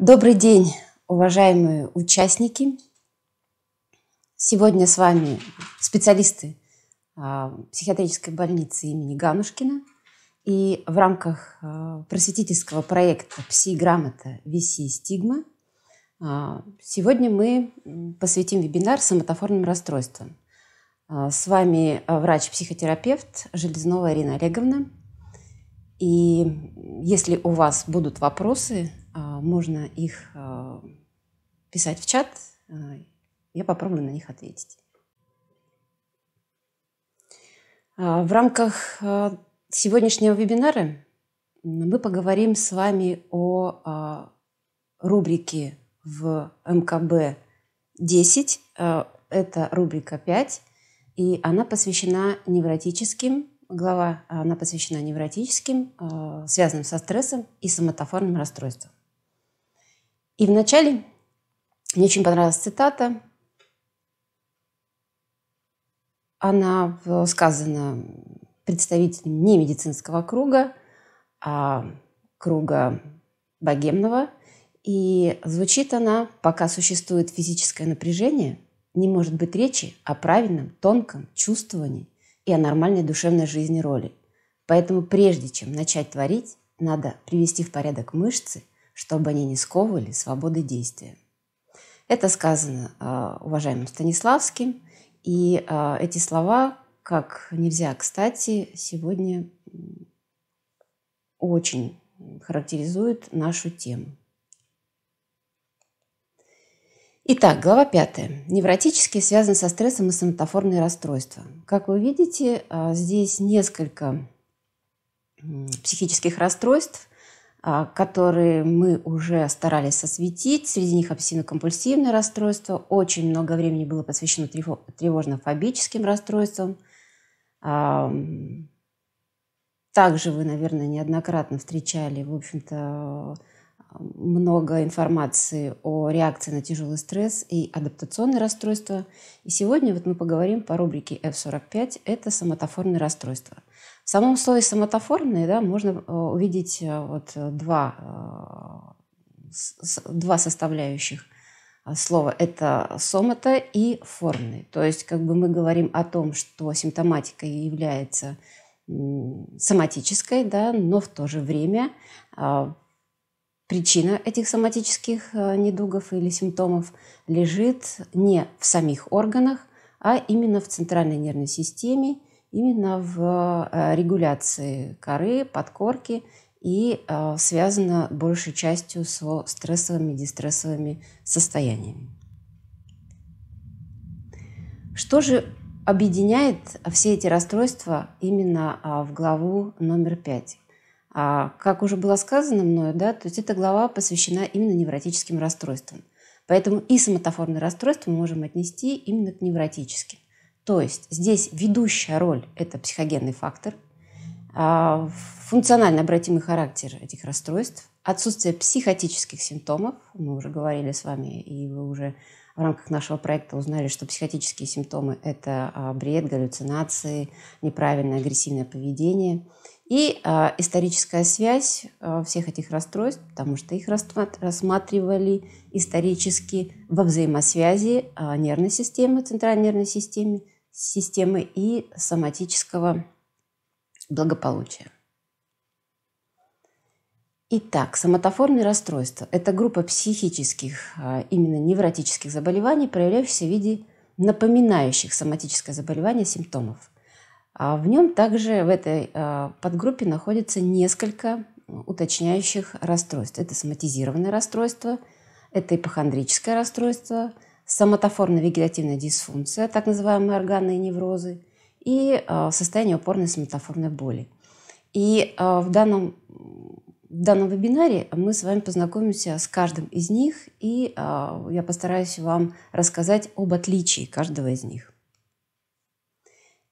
Добрый день, уважаемые участники. Сегодня с вами специалисты а, психиатрической больницы имени Ганушкина. И в рамках а, просветительского проекта «Пси-грамота. Виси стигма» а, сегодня мы посвятим вебинар соматофорным расстройствам. С вами врач-психотерапевт Железнова Ирина Олеговна. И если у вас будут вопросы, а, можно их а, писать в чат, а, я попробую на них ответить. В рамках сегодняшнего вебинара мы поговорим с вами о рубрике в МКБ 10. Это рубрика 5, и она посвящена невротическим глава, она посвящена невротическим, связанным со стрессом и соматофорным расстройствам. И вначале мне очень понравилась цитата. Она сказана представителем не медицинского круга, а круга богемного. И звучит она, пока существует физическое напряжение, не может быть речи о правильном, тонком чувствовании и о нормальной душевной жизни роли. Поэтому прежде чем начать творить, надо привести в порядок мышцы чтобы они не сковывали свободы действия. Это сказано э, уважаемым Станиславским, и э, эти слова, как нельзя кстати, сегодня очень характеризуют нашу тему. Итак, глава пятая. Невротические связаны со стрессом и соматофорные расстройства. Как вы видите, здесь несколько психических расстройств, а, которые мы уже старались осветить. Среди них обсессивно-компульсивное расстройство. Очень много времени было посвящено тревожно-фобическим расстройствам. Также вы, наверное, неоднократно встречали, в общем-то, много информации о реакции на тяжелый стресс и адаптационные расстройства. И сегодня вот мы поговорим по рубрике F45. Это соматофорные расстройства – в самом слове «самотоформные» да, можно э, увидеть э, вот э, два, два составляющих слова. Это сомата и формный. То есть как бы мы говорим о том, что симптоматика является соматической, да, но в то же время причина этих соматических недугов или симптомов лежит не в самих органах, а именно в центральной нервной системе – именно в э, регуляции коры, подкорки и э, связана большей частью со стрессовыми и дистрессовыми состояниями. Что же объединяет все эти расстройства именно а, в главу номер пять? А, как уже было сказано мною, да, то есть эта глава посвящена именно невротическим расстройствам. Поэтому и соматофорные расстройства мы можем отнести именно к невротическим. То есть здесь ведущая роль – это психогенный фактор, а, функционально обратимый характер этих расстройств, отсутствие психотических симптомов. Мы уже говорили с вами, и вы уже в рамках нашего проекта узнали, что психотические симптомы – это а, бред, галлюцинации, неправильное агрессивное поведение. И э, историческая связь э, всех этих расстройств, потому что их рассматривали исторически во взаимосвязи э, нервной системы, центральной нервной системы, системы и соматического благополучия. Итак, соматоформные расстройства – это группа психических, именно невротических заболеваний, проявляющихся в виде напоминающих соматическое заболевание симптомов – в нем также в этой а, подгруппе находится несколько уточняющих расстройств. Это соматизированное расстройство, это ипохондрическое расстройство, соматоформно-вегетативная дисфункция, так называемые органные неврозы, и а, состояние упорной соматоформной боли. И в данном, в данном вебинаре мы с вами познакомимся с каждым из них, и я постараюсь вам рассказать об отличии каждого из них.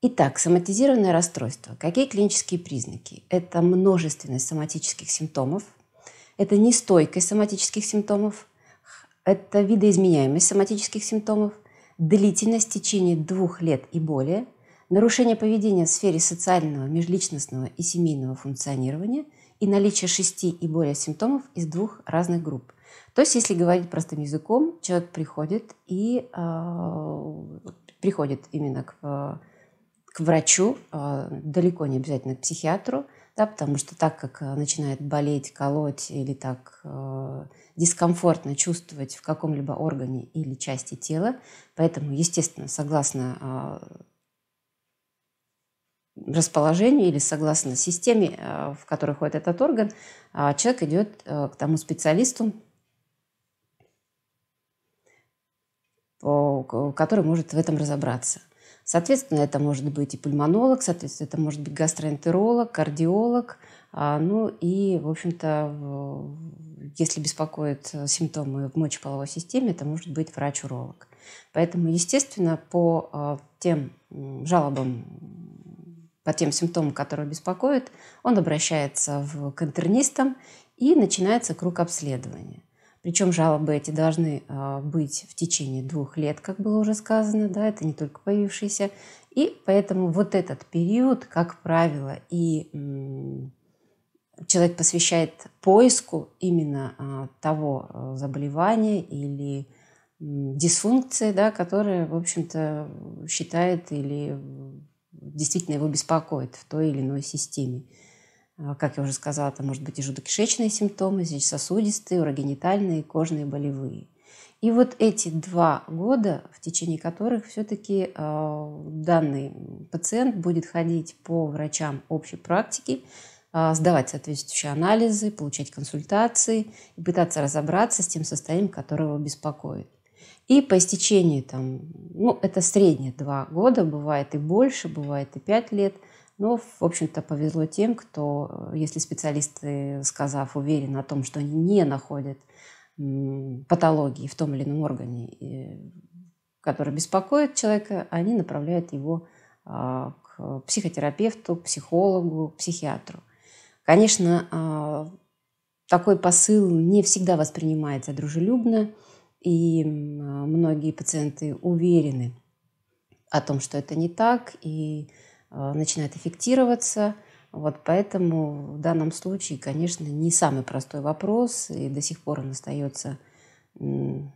Итак, соматизированное расстройство. Какие клинические признаки? Это множественность соматических симптомов, это нестойкость соматических симптомов, это видоизменяемость соматических симптомов, длительность в течение двух лет и более, нарушение поведения в сфере социального, межличностного и семейного функционирования и наличие шести и более симптомов из двух разных групп. То есть, если говорить простым языком, человек приходит и э, приходит именно к, к врачу, э, далеко не обязательно к психиатру, да, потому что так как начинает болеть, колоть или так э, дискомфортно чувствовать в каком-либо органе или части тела, поэтому, естественно, согласно расположению или согласно системе, в которой ходит этот орган, а человек идет к тому специалисту, который может в этом разобраться. Соответственно, это может быть и пульмонолог, соответственно, это может быть гастроэнтеролог, кардиолог. А, ну и, в общем-то, если беспокоят симптомы в мочеполовой системе, это может быть врач-уролог. Поэтому, естественно, по э, тем жалобам по тем симптомам, которые беспокоят, он обращается в, к интернистам и начинается круг обследования. Причем жалобы эти должны э, быть в течение двух лет, как было уже сказано, да, это не только появившиеся. И поэтому вот этот период, как правило, и человек посвящает поиску именно а, того а, заболевания или дисфункции, да, которая, в общем-то, считает или действительно его беспокоит в той или иной системе. А, как я уже сказала, это может быть и желудокишечные симптомы, сосудистые, урогенитальные, кожные, болевые. И вот эти два года, в течение которых все-таки э, данный пациент будет ходить по врачам общей практики, э, сдавать соответствующие анализы, получать консультации и пытаться разобраться с тем состоянием, которое его беспокоит. И по истечении, там, ну, это средние два года, бывает и больше, бывает и пять лет. Но, в общем-то, повезло тем, кто, если специалисты, сказав, уверены о том, что они не находят патологии в том или ином органе, который беспокоит человека, они направляют его а, к психотерапевту, психологу, психиатру. Конечно, а, такой посыл не всегда воспринимается дружелюбно, и многие пациенты уверены о том, что это не так, и э, начинает эффектироваться. Вот поэтому в данном случае, конечно, не самый простой вопрос, и до сих пор он остается, ну,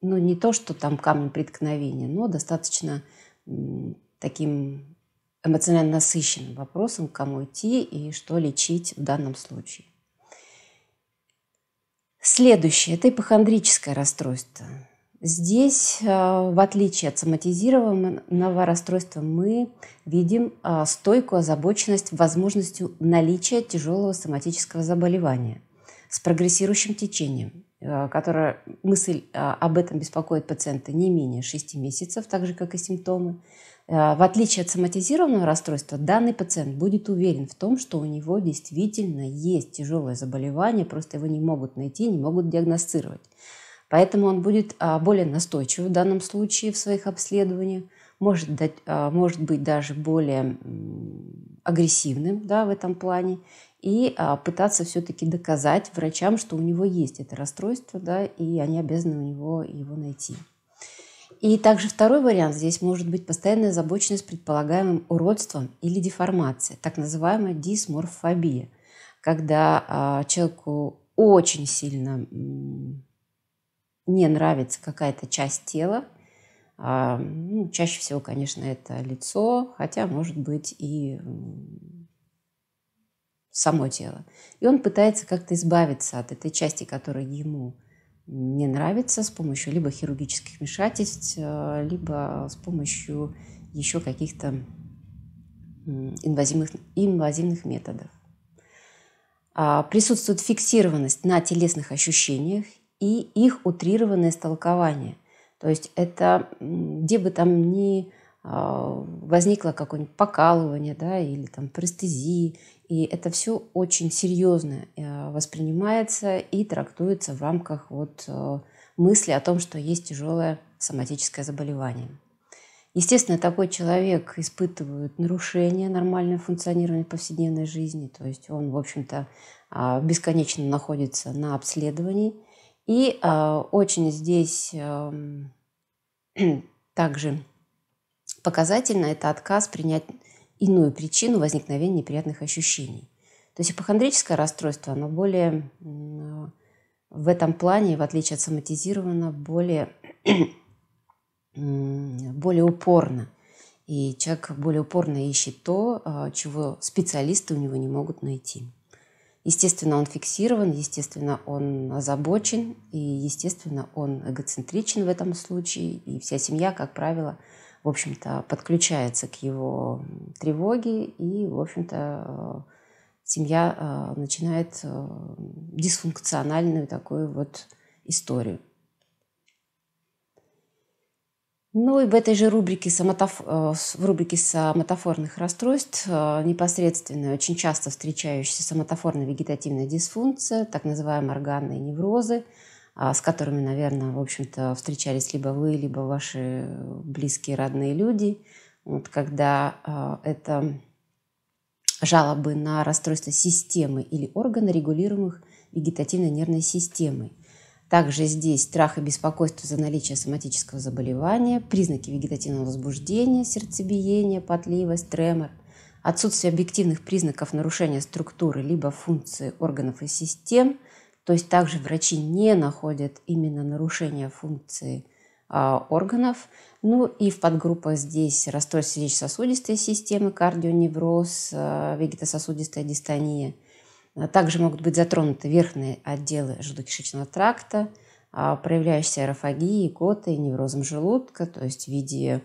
не то, что там камень преткновения, но достаточно таким эмоционально насыщенным вопросом, к кому идти и что лечить в данном случае. Следующее – это ипохондрическое расстройство. Здесь, э, в отличие от соматизированного расстройства, мы видим э, стойкую озабоченность возможностью наличия тяжелого соматического заболевания с прогрессирующим течением, э, которое мысль об этом беспокоит пациента не менее 6 месяцев, так же, как и симптомы. В отличие от соматизированного расстройства, данный пациент будет уверен в том, что у него действительно есть тяжелое заболевание, просто его не могут найти, не могут диагностировать. Поэтому он будет а, более настойчив в данном случае в своих обследованиях, может, дать, а, может быть даже более агрессивным да, в этом плане и а, пытаться все-таки доказать врачам, что у него есть это расстройство, да, и они обязаны у него его найти. И также второй вариант здесь может быть постоянная озабоченность предполагаемым уродством или деформацией, так называемая дисморфобия, когда человеку очень сильно не нравится какая-то часть тела, а, ну, чаще всего, конечно, это лицо, хотя может быть и само тело. И он пытается как-то избавиться от этой части, которая ему не нравится с помощью либо хирургических вмешательств, э, либо с помощью еще каких-то инвазивных, инвазивных методов. А, присутствует фиксированность на телесных ощущениях и их утрированное истолкование. То есть это где бы там ни а, возникло какое-нибудь покалывание да, или там престезии. И это все очень серьезно э, воспринимается и трактуется в рамках вот э, мысли о том, что есть тяжелое соматическое заболевание. Естественно, такой человек испытывает нарушение нормального функционирования повседневной жизни, то есть он, в общем-то, а, бесконечно находится на обследовании. И а, очень здесь эм, также Показательно это отказ принять иную причину возникновения неприятных ощущений. То есть ипохондрическое расстройство, оно более э, в этом плане, в отличие от соматизированного, более, более упорно. И человек более упорно ищет то, а, чего специалисты у него не могут найти. Естественно, он фиксирован, естественно, он озабочен, и, естественно, он эгоцентричен в этом случае. И вся семья, как правило, в общем-то, подключается к его тревоге, и, в общем-то, семья э, начинает э, дисфункциональную такую вот историю. Ну и в этой же рубрике, самотоф... Э, в рубрике соматофорных расстройств непосредственно очень часто встречающаяся соматофорная вегетативная дисфункция, так называемые органные неврозы – а, с которыми, наверное, в общем-то, встречались либо вы, либо ваши близкие, родные люди. Вот когда а, это жалобы на расстройство системы или органа, регулируемых вегетативной нервной системой. Также здесь страх и беспокойство за наличие соматического заболевания, признаки вегетативного возбуждения, сердцебиение, потливость, тремор, отсутствие объективных признаков нарушения структуры либо функции органов и систем – то есть также врачи не находят именно нарушения функции а, органов. Ну и в подгруппах здесь расстройство сердечно-сосудистой системы, кардионевроз, а, вегетососудистая дистония. А также могут быть затронуты верхние отделы желудочно-кишечного тракта, а, проявляющиеся аэрофагией, котой, неврозом желудка, то есть в виде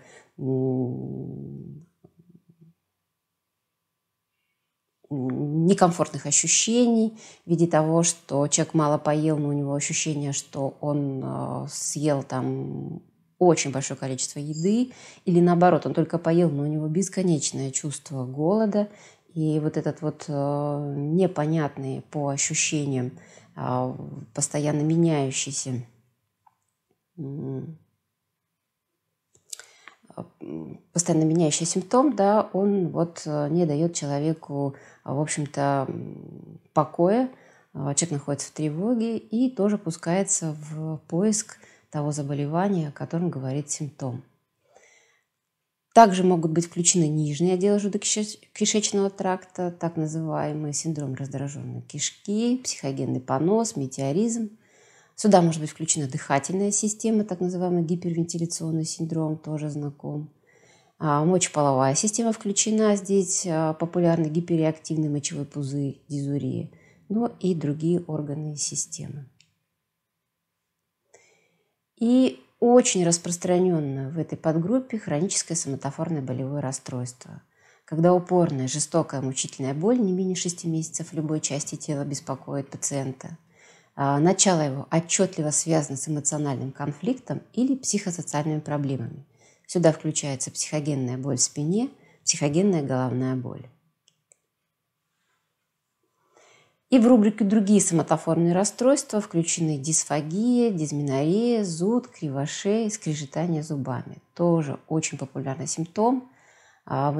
некомфортных ощущений в виде того, что человек мало поел, но у него ощущение, что он э, съел там очень большое количество еды, или наоборот, он только поел, но у него бесконечное чувство голода, и вот этот вот э, непонятный по ощущениям, э, постоянно меняющийся постоянно меняющий симптом, да, он вот э, не дает человеку, в общем-то, покоя. Человек находится в тревоге и тоже пускается в поиск того заболевания, о котором говорит симптом. Также могут быть включены нижние отделы желудочно-кишечного тракта, так называемый синдром раздраженной кишки, психогенный понос, метеоризм – Сюда может быть включена дыхательная система, так называемый гипервентиляционный синдром, тоже знаком. А, мочеполовая система включена, здесь а, популярный гиперреактивный мочевой пузырь, дизурия, но и другие органы и системы. И очень распространенное в этой подгруппе хроническое соматофорное болевое расстройство, когда упорная, жестокая, мучительная боль не менее 6 месяцев любой части тела беспокоит пациента – а, начало его отчетливо связано с эмоциональным конфликтом или психосоциальными проблемами. Сюда включается психогенная боль в спине, психогенная головная боль. И в рубрике «Другие соматоформные расстройства» включены дисфагия, дисменорея, зуд, кривошея, скрежетание зубами. Тоже очень популярный симптом, а,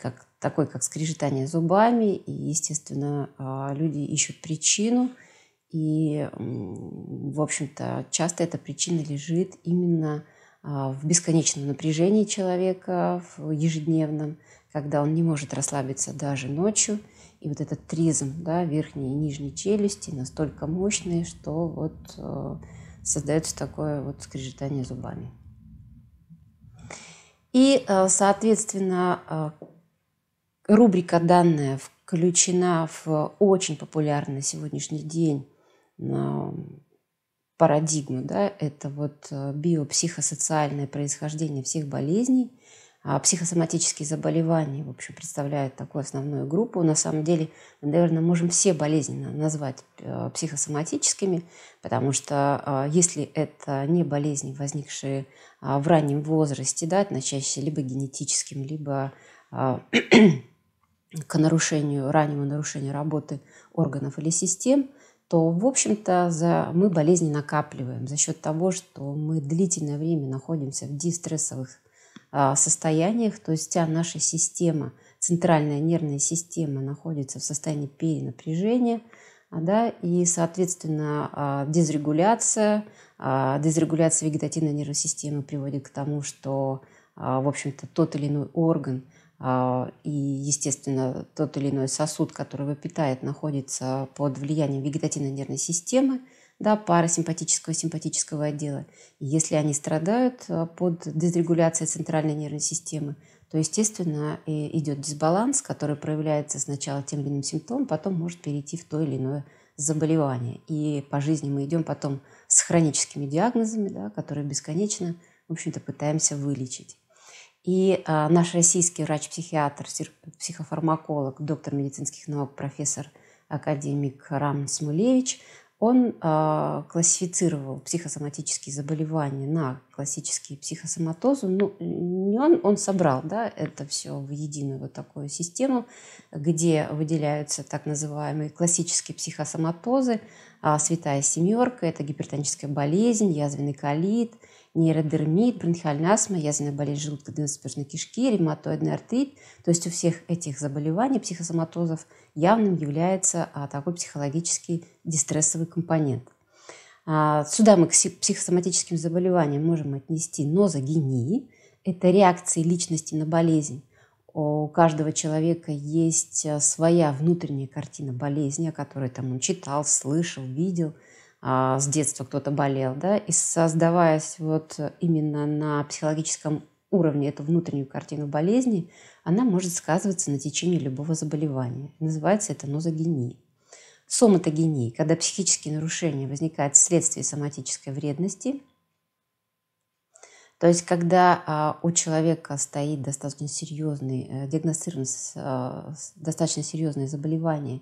как, такой как скрежетание зубами. И, естественно, а, люди ищут причину – и, в общем-то, часто эта причина лежит именно а, в бесконечном напряжении человека, в ежедневном, когда он не может расслабиться даже ночью. И вот этот тризм да, верхней и нижней челюсти настолько мощный, что вот э, создается такое вот скрежетание зубами. И, э, соответственно, э, рубрика данная включена в очень популярный сегодняшний день парадигму, да, это вот э, биопсихосоциальное происхождение всех болезней, психосоматические заболевания, в общем, представляют такую основную группу. На самом деле, мы, наверное, можем все болезни назвать э, психосоматическими, потому что э, если это не болезни, возникшие а, в раннем возрасте, да, относящиеся либо генетическим, либо а, к нарушению, раннему нарушению работы органов или систем – то, в общем-то, за... мы болезни накапливаем за счет того, что мы длительное время находимся в дистрессовых а, состояниях, то есть вся наша система, центральная нервная система находится в состоянии перенапряжения, а, да, и, соответственно, а, дезрегуляция, а, дезрегуляция вегетативной нервной системы приводит к тому, что, в общем-то, тот или иной орган – а, и, естественно, тот или иной сосуд, который его питает, находится под влиянием вегетативной нервной системы, да, парасимпатического и симпатического отдела. И если они страдают э, под дезрегуляцией центральной нервной системы, то, естественно, идет дисбаланс, который проявляется сначала тем или иным симптомом, потом может перейти в то или иное заболевание. И по жизни мы идем потом с хроническими диагнозами, да, которые бесконечно, в общем-то, пытаемся вылечить. И а, наш российский врач-психиатр, психофармаколог, доктор медицинских наук, профессор, академик Рамн Смулевич – он э, классифицировал психосоматические заболевания на классические психосоматозы. Ну, не он, он собрал да, это все в единую вот такую систему, где выделяются так называемые классические психосоматозы, а святая семерка – это гипертоническая болезнь, язвенный колит – нейродермит, бронхиальная астма, язвенная болезнь желудка, двенадцатиперстной кишки, ревматоидный артрит. То есть у всех этих заболеваний, психосоматозов, явным является а, такой психологический дистрессовый компонент. А, сюда мы к психосоматическим заболеваниям можем отнести нозогении. Это реакции личности на болезнь. У каждого человека есть а, своя внутренняя картина болезни, о которой там он читал, слышал, видел – с детства кто-то болел, да, и создаваясь вот именно на психологическом уровне эту внутреннюю картину болезни, она может сказываться на течение любого заболевания. Называется это нозогения. Соматогения, когда психические нарушения возникают вследствие соматической вредности, то есть когда а, у человека стоит достаточно серьезный, э, диагностировано а, достаточно серьезное заболевание,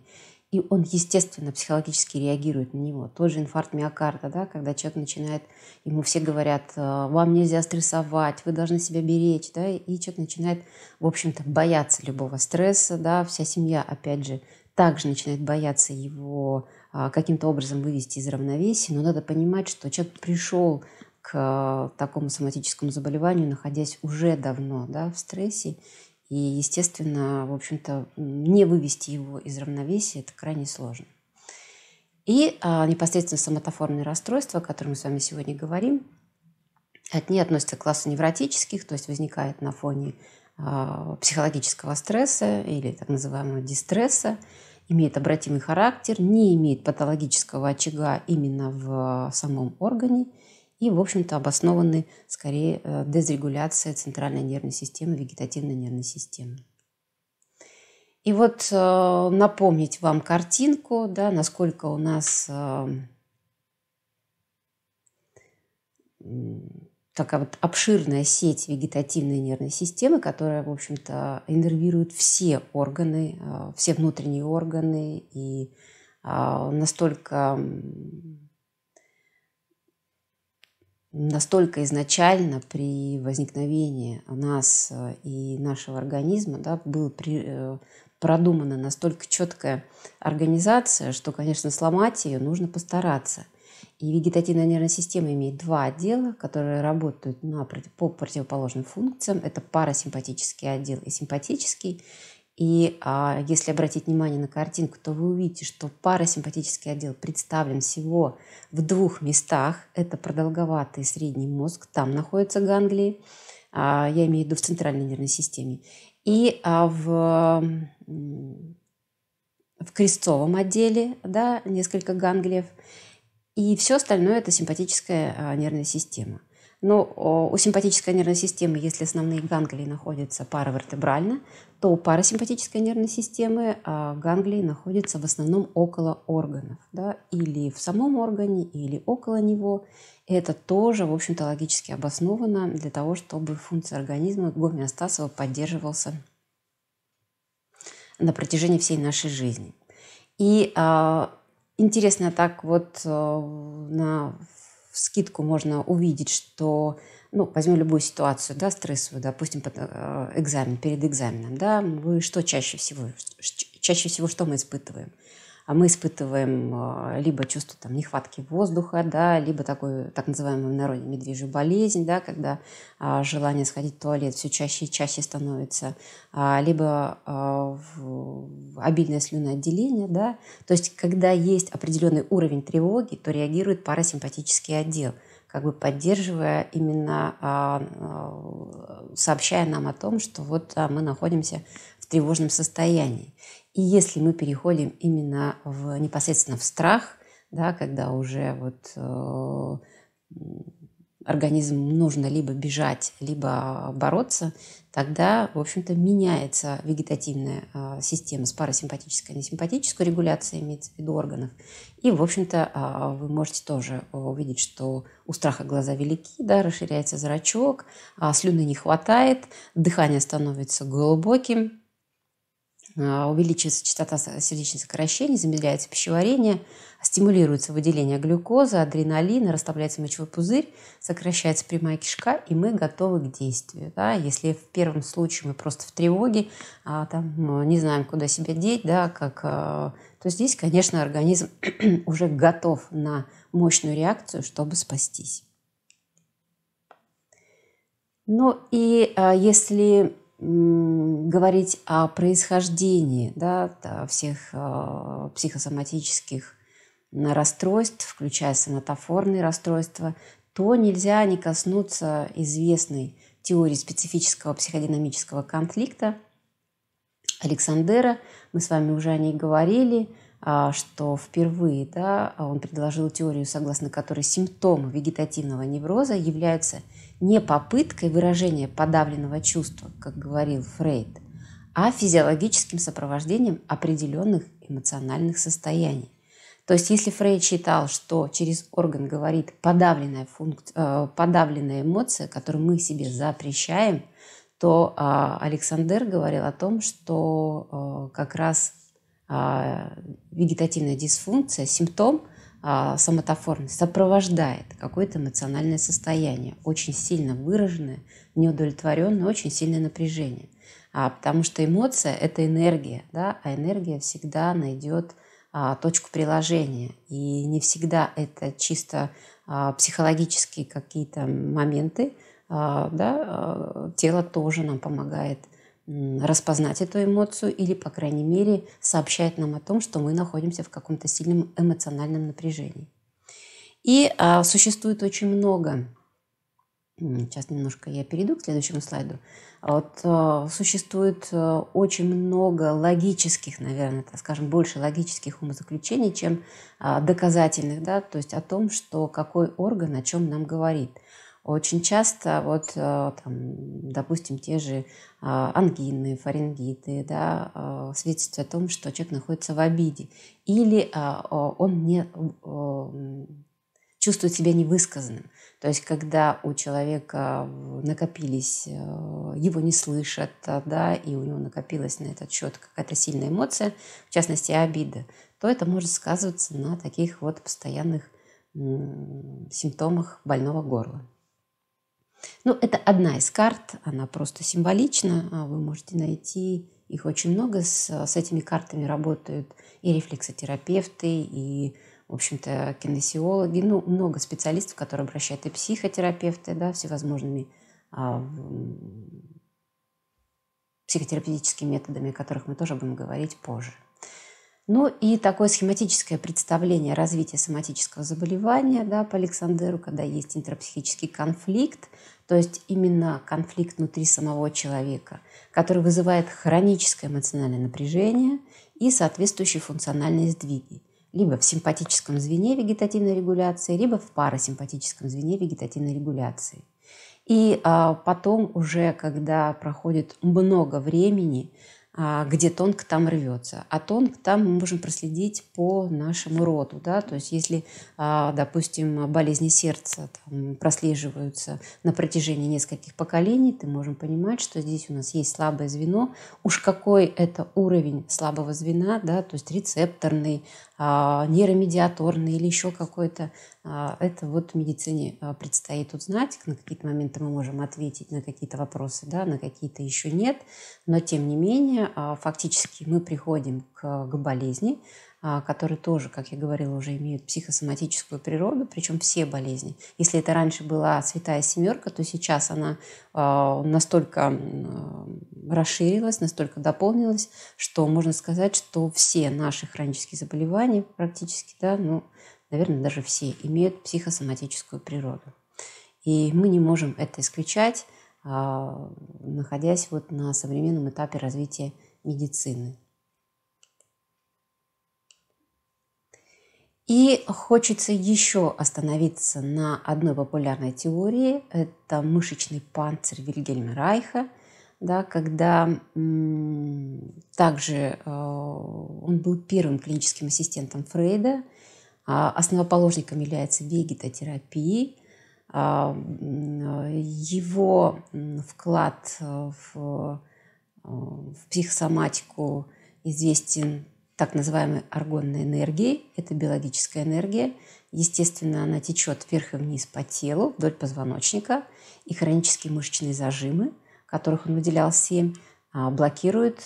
и он, естественно, психологически реагирует на него. Тот же инфаркт миокарда, да, когда человек начинает, ему все говорят, «Э, вам нельзя стрессовать, вы должны себя беречь, да, и человек начинает, в общем-то, бояться любого стресса, да, вся семья, опять же, также начинает бояться его а, каким-то образом вывести из равновесия, но надо понимать, что человек пришел к такому соматическому заболеванию, находясь уже давно да, в стрессе, и, естественно, в общем-то, не вывести его из равновесия это крайне сложно. И а, непосредственно соматоформные расстройства, о которых мы с вами сегодня говорим, они относятся к классу невротических, то есть возникает на фоне а, психологического стресса или так называемого дистресса, имеет обратимый характер, не имеет патологического очага именно в самом органе – и, в общем-то, обоснованы скорее э, дезрегуляцией центральной нервной системы, вегетативной нервной системы. И вот э, напомнить вам картинку, да, насколько у нас э, такая вот обширная сеть вегетативной нервной системы, которая, в общем-то, иннервирует все органы, все внутренние органы и настолько настолько изначально при возникновении нас э, и нашего организма да, была при, э, продумана настолько четкая организация, что, конечно, сломать ее нужно постараться. И вегетативная нервная система имеет два отдела, которые работают на, по противоположным функциям. Это парасимпатический отдел и симпатический. И а, если обратить внимание на картинку, то вы увидите, что парасимпатический отдел представлен всего в двух местах. Это продолговатый средний мозг, там находятся ганглии, а, я имею в виду в центральной нервной системе. И а, в, в крестцовом отделе да, несколько ганглиев. И все остальное – это симпатическая а, нервная система – но у симпатической нервной системы, если основные ганглии находятся паравертебрально, то у парасимпатической нервной системы а, ганглии находятся в основном около органов, да, или в самом органе, или около него. это тоже, в общем-то, логически обосновано для того, чтобы функция организма гомеостаза поддерживался на протяжении всей нашей жизни. И э, интересно так вот э, на в скидку можно увидеть, что, ну, возьмем любую ситуацию, да, стрессовую, допустим, э, экзамен, перед экзаменом, да, вы что чаще всего, чаще всего что мы испытываем? А мы испытываем а, либо чувство там, нехватки воздуха, да, либо такой так называемую в народе медвежью болезнь, да, когда а, желание сходить в туалет все чаще и чаще становится, а, либо а, в, обильное слюноотделение. Да. То есть, когда есть определенный уровень тревоги, то реагирует парасимпатический отдел как бы поддерживая именно, а, а, сообщая нам о том, что вот мы находимся в тревожном состоянии. И если мы переходим именно в, непосредственно в страх, да, когда уже вот э, организм нужно либо бежать, либо бороться, тогда, в общем-то, меняется вегетативная э, система с парасимпатической на симпатическую регуляцию, имеется в виду органов. И, в общем-то, э, вы можете тоже увидеть, что у страха глаза велики, да, расширяется зрачок, э, слюны не хватает, дыхание становится глубоким, увеличивается частота сердечных сокращений, замедляется пищеварение, стимулируется выделение глюкозы, адреналина, расставляется мочевой пузырь, сокращается прямая кишка, и мы готовы к действию. Да? Если в первом случае мы просто в тревоге, а, там, ну, не знаем, куда себя деть, да, как, а, то здесь, конечно, организм уже готов на мощную реакцию, чтобы спастись. Ну и а, если говорить о происхождении да, всех э, психосоматических расстройств, включая соматофорные расстройства, то нельзя не коснуться известной теории специфического психодинамического конфликта Александера. Мы с вами уже о ней говорили, а, что впервые да, он предложил теорию, согласно которой симптомы вегетативного невроза являются не попыткой выражения подавленного чувства, как говорил Фрейд, а физиологическим сопровождением определенных эмоциональных состояний. То есть если Фрейд считал, что через орган говорит подавленная, функция, э, подавленная эмоция, которую мы себе запрещаем, то э, Александр говорил о том, что э, как раз э, вегетативная дисфункция, симптом – а, сопровождает какое-то эмоциональное состояние, очень сильно выраженное, неудовлетворенное, очень сильное напряжение. А, потому что эмоция – это энергия, да, а энергия всегда найдет а, точку приложения. И не всегда это чисто а, психологические какие-то моменты, а, да, а, тело тоже нам помогает распознать эту эмоцию или, по крайней мере, сообщает нам о том, что мы находимся в каком-то сильном эмоциональном напряжении. И а, существует очень много, сейчас немножко я перейду к следующему слайду, вот, а, существует а, очень много логических, наверное, так скажем, больше логических умозаключений, чем а, доказательных, да, то есть о том, что какой орган о чем нам говорит – очень часто, вот, э, там, допустим, те же а, ангины, фарингиты, да, а, свидетельствуют о том, что человек находится в обиде. Или а, он не чувствует себя невысказанным. То есть, когда у человека накопились, э, его не слышат, да, и у него накопилась на этот счет какая-то сильная эмоция, в частности, обида, то это может сказываться на таких вот постоянных симптомах больного горла. Ну, это одна из карт, она просто символична. А вы можете найти их очень много. С, с этими картами работают и рефлексотерапевты, и, в общем-то, кинесиологи. Ну, много специалистов, которые обращают и психотерапевты, да, всевозможными а, психотерапевтическими методами, о которых мы тоже будем говорить позже. Ну и такое схематическое представление развития соматического заболевания да, по Александеру, когда есть интерпсихический конфликт, то есть именно конфликт внутри самого человека, который вызывает хроническое эмоциональное напряжение и соответствующие функциональные сдвиги либо в симпатическом звене вегетативной регуляции, либо в парасимпатическом звене вегетативной регуляции. И а, потом уже, когда проходит много времени, где тонко там рвется. А тонко там мы можем проследить по нашему роду. Да? То есть если, а, допустим, болезни сердца там, прослеживаются на протяжении нескольких поколений, то можем понимать, что здесь у нас есть слабое звено. Уж какой это уровень слабого звена, да? то есть рецепторный, а, нейромедиаторный или еще какой-то. А, это вот медицине а, предстоит узнать. На какие-то моменты мы можем ответить на какие-то вопросы, да, на какие-то еще нет. Но тем не менее, фактически мы приходим к, к болезни, а, которые тоже, как я говорила, уже имеют психосоматическую природу, причем все болезни. Если это раньше была святая семерка, то сейчас она а, настолько расширилась, настолько дополнилась, что можно сказать, что все наши хронические заболевания практически, да, ну, наверное, даже все имеют психосоматическую природу. И мы не можем это исключать, а, находясь вот на современном этапе развития медицины. И хочется еще остановиться на одной популярной теории. Это мышечный панцирь Вильгельма Райха, да, когда также э, он был первым клиническим ассистентом Фрейда, а основоположником является вегетотерапии. А, его вклад в, э, в психосоматику известен так называемой аргонной энергией. Это биологическая энергия. Естественно, она течет вверх и вниз по телу, вдоль позвоночника. И хронические мышечные зажимы, которых он выделял семь, а, блокируют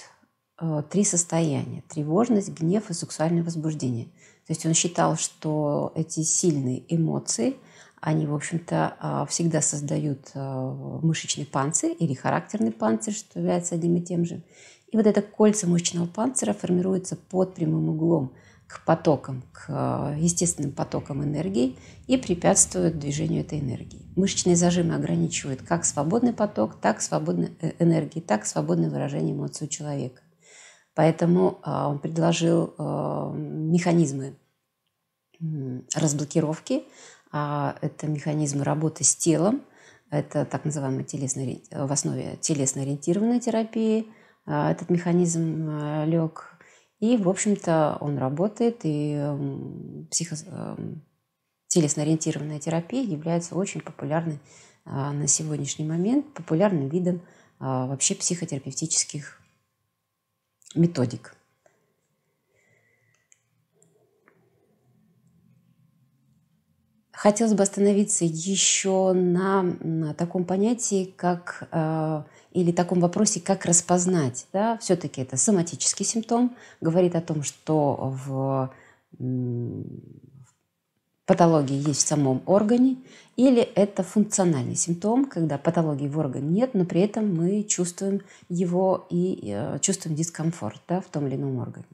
э, три состояния – тревожность, гнев и сексуальное возбуждение. То есть он считал, что эти сильные эмоции, они, в общем-то, а, всегда создают э, мышечный панцирь или характерный панцирь, что является одним и тем же. И вот это кольца мышечного панцира формируется под прямым углом к потокам, к э, естественным потокам энергии и препятствуют движению этой энергии. Мышечные зажимы ограничивают как свободный поток, так свободной э, энергии, так свободное выражение эмоций у человека. Поэтому э, он предложил механизмы разблокировки. А это механизмы работы с телом, это так называемая телесно, в основе телесно-ориентированной терапии – этот механизм а, лег. И, в общем-то, он работает, и психо... телесно-ориентированная терапия является очень популярной а, на сегодняшний момент, популярным видом вообще психотерапевтических методик. Хотелось бы остановиться еще на, на таком понятии, как или таком вопросе, как распознать. Да? Все-таки это соматический симптом, говорит о том, что в патологии есть в самом органе, или это функциональный симптом, когда патологии в органе нет, но при этом мы чувствуем его и э, чувствуем дискомфорт да, в том или ином органе.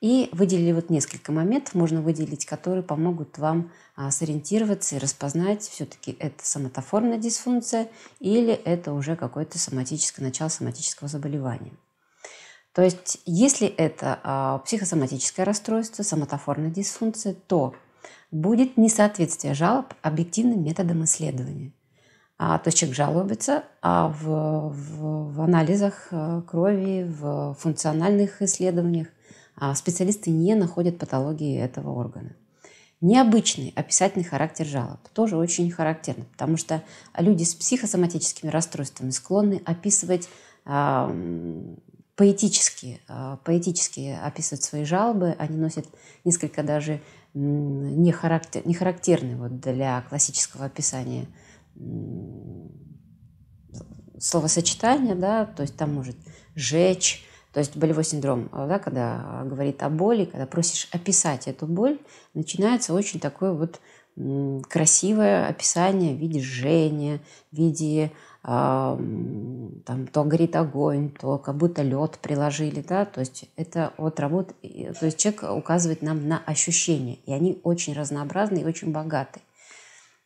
И выделили вот несколько моментов, можно выделить, которые помогут вам а, сориентироваться и распознать, все-таки это соматоформная дисфункция или это уже какое-то соматическое начало соматического заболевания. То есть, если это а, психосоматическое расстройство, соматоформная дисфункция, то будет несоответствие жалоб объективным методам исследования. А, то есть человек жалуется, а в, в, в анализах э, крови, в функциональных исследованиях специалисты не находят патологии этого органа. Необычный описательный характер жалоб тоже очень характерно, потому что люди с психосоматическими расстройствами склонны описывать поэтически, э, поэтически описывать свои жалобы, они носят несколько даже не, характер, не характерные вот для классического описания словосочетания, да, то есть там может жечь, то есть болевой синдром, а, да, когда говорит о боли, когда просишь описать эту боль, начинается очень такое вот красивое описание в виде жжения, в виде э, там, то горит огонь, то как будто лед приложили, да, то есть это вот работа, то есть человек указывает нам на ощущения, и они очень разнообразны и очень богаты.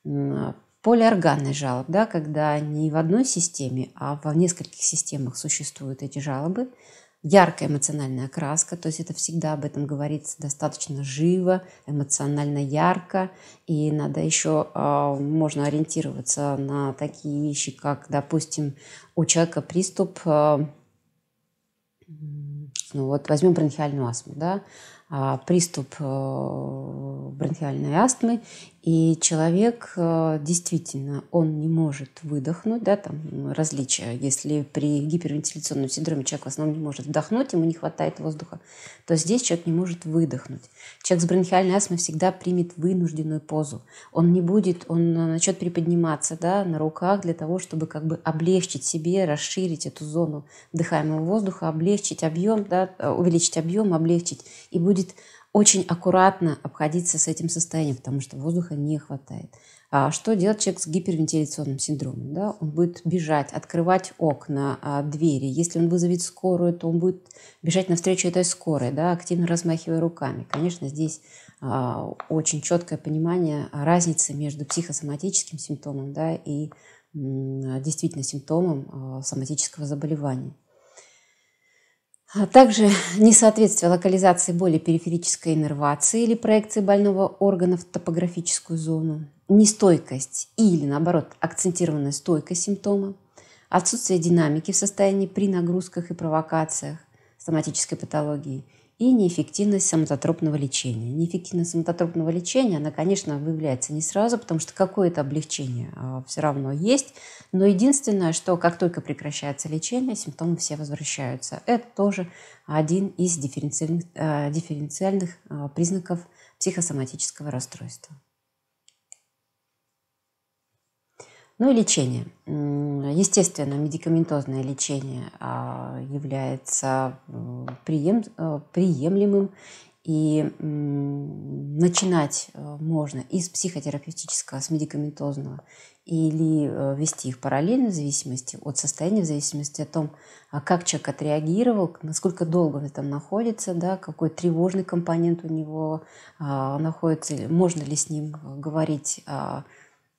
Полиорганный жалоб, да, когда не в одной системе, а в нескольких системах существуют эти жалобы – яркая эмоциональная окраска, то есть это всегда об этом говорится достаточно живо, эмоционально ярко, и надо еще, а, можно ориентироваться на такие вещи, как, допустим, у человека приступ, а, ну вот возьмем бронхиальную астму, да, а, приступ э, бронхиальной астмы, и человек э, действительно, он не может выдохнуть, да, там различия. Если при гипервентиляционном синдроме человек в основном не может вдохнуть, ему не хватает воздуха, то здесь человек не может выдохнуть. Человек с бронхиальной астмой всегда примет вынужденную позу. Он не будет, он начнет приподниматься да, на руках для того, чтобы как бы облегчить себе, расширить эту зону вдыхаемого воздуха, облегчить объем, да, увеличить объем, облегчить. И будет очень аккуратно обходиться с этим состоянием, потому что воздуха не хватает. А что делать человек с гипервентиляционным синдромом? Да? Он будет бежать, открывать окна, а, двери. Если он вызовет скорую, то он будет бежать навстречу этой скорой, да, активно размахивая руками. Конечно, здесь а, очень четкое понимание разницы между психосоматическим симптомом да, и действительно симптомом а, соматического заболевания. А также несоответствие локализации боли периферической иннервации или проекции больного органа в топографическую зону, нестойкость или, наоборот, акцентированная стойкость симптома, отсутствие динамики в состоянии при нагрузках и провокациях соматической патологии – и неэффективность самототропного лечения. Неэффективность самототропного лечения, она, конечно, выявляется не сразу, потому что какое-то облегчение а, все равно есть, но единственное, что как только прекращается лечение, симптомы все возвращаются. Это тоже один из дифференциальных, э, дифференциальных э, признаков психосоматического расстройства. Ну и лечение. Естественно, медикаментозное лечение а, является прием, э, приемлемым и начинать э, можно из психотерапевтического, с медикаментозного, или э, вести их параллельно в зависимости от состояния, в зависимости от том, а как человек отреагировал, насколько долго он там находится, да, какой тревожный компонент у него а, находится, можно ли с ним говорить о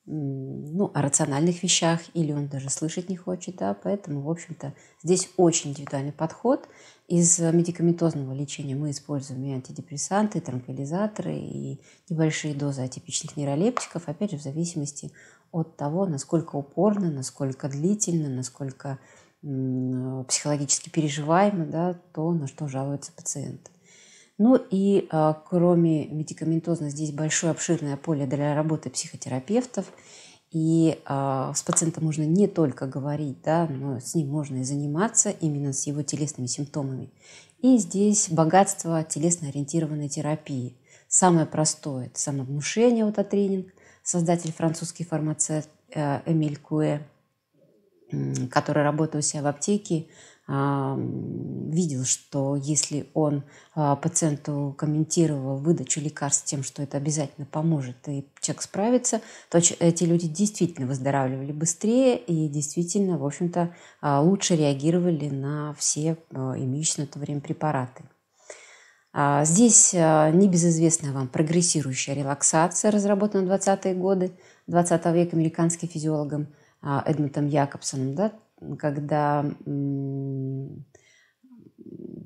ну, о рациональных вещах, или он даже слышать не хочет, да, поэтому, в общем-то, здесь очень индивидуальный подход. Из медикаментозного лечения мы используем и антидепрессанты, и транквилизаторы, и небольшие дозы атипичных нейролептиков, опять же, в зависимости от того, насколько упорно, насколько длительно, насколько психологически переживаемо, да, то, на что жалуется пациент. Ну и а, кроме медикаментозно здесь большое обширное поле для работы психотерапевтов. И а, с пациентом можно не только говорить, да, но с ним можно и заниматься именно с его телесными симптомами. И здесь богатство телесно-ориентированной терапии. Самое простое – это самовнушение, аутотренинг. Создатель французский фармацевт э, Эмиль Куэ, который работает у себя в аптеке, видел, что если он а, пациенту комментировал выдачу лекарств тем, что это обязательно поможет и человек справится, то эти люди действительно выздоравливали быстрее и действительно, в общем-то, а, лучше реагировали на все а, имеющиеся на то время препараты. Здесь небезызвестная вам прогрессирующая релаксация, разработанная в 20-е годы 20 века американским физиологом Эдмонтом Якобсоном, да, когда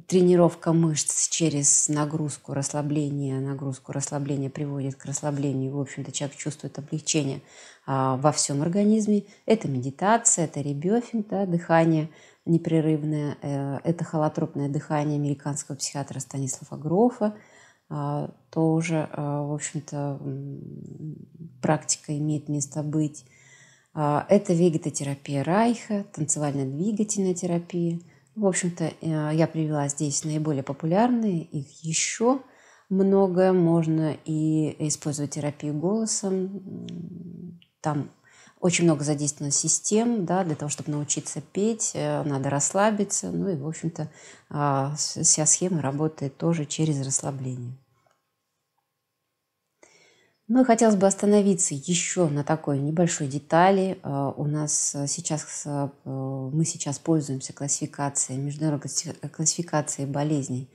тренировка мышц через нагрузку, расслабление, нагрузку, расслабление приводит к расслаблению. В общем-то, человек чувствует облегчение а, во всем организме. Это медитация, это ребёфинг, да, дыхание непрерывное. Э, это холотропное дыхание американского психиатра Станислава Грофа. А, тоже, а, в общем-то, практика имеет место быть. А, это вегетотерапия Райха, танцевально-двигательная терапия. В общем-то, э, я привела здесь наиболее популярные, их еще много. Можно и использовать терапию голосом. Там очень много задействовано систем, да, для того, чтобы научиться петь, э, надо расслабиться. Ну и, в общем-то, а, вся схема работает тоже через расслабление. Ну и хотелось бы остановиться еще на такой небольшой детали. А, у нас сейчас, а, мы сейчас пользуемся классификацией, международной классификацией болезней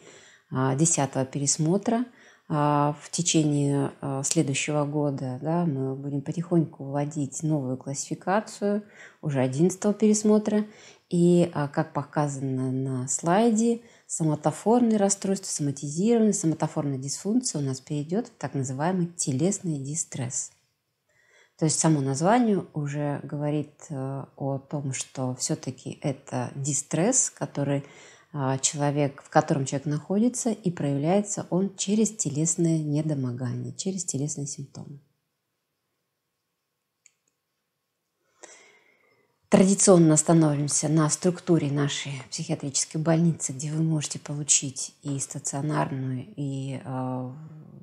10 пересмотра. А, в течение следующего года да, мы будем потихоньку вводить новую классификацию, уже 11 пересмотра. И, как показано на слайде, соматоформные расстройства, соматизированные, соматоформная дисфункция у нас перейдет в так называемый телесный дистресс. То есть само название уже говорит э, о том, что все-таки это дистресс, который э, человек, в котором человек находится, и проявляется он через телесное недомогание, через телесные симптомы. Традиционно остановимся на структуре нашей психиатрической больницы, где вы можете получить и стационарную, и э,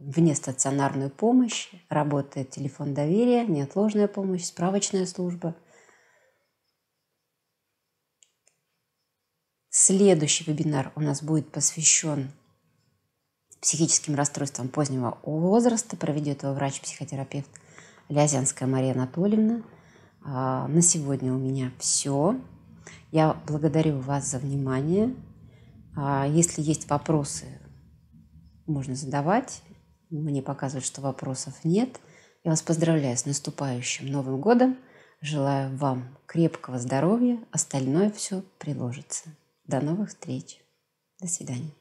внестационарную помощь. Работает телефон доверия, неотложная помощь, справочная служба. Следующий вебинар у нас будет посвящен психическим расстройствам позднего возраста. Проведет его врач-психотерапевт Лязянская Мария Анатольевна – на сегодня у меня все. Я благодарю вас за внимание. А, если есть вопросы, можно задавать. Мне показывают, что вопросов нет. Я вас поздравляю с наступающим Новым годом. Желаю вам крепкого здоровья. Остальное все приложится. До новых встреч! До свидания.